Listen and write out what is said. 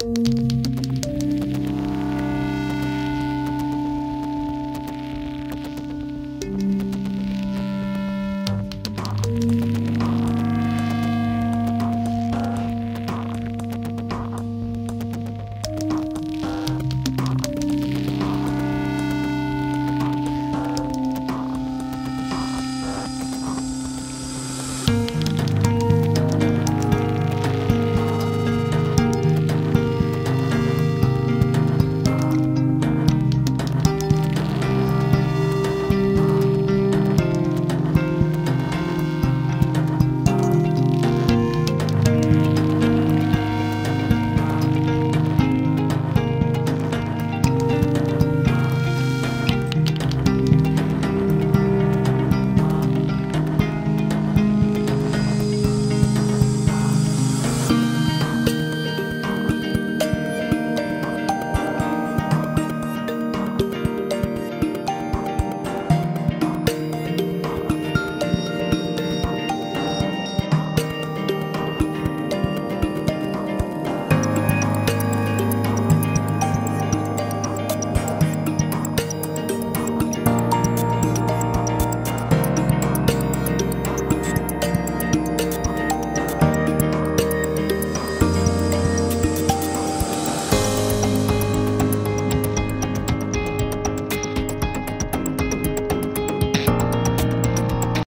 Música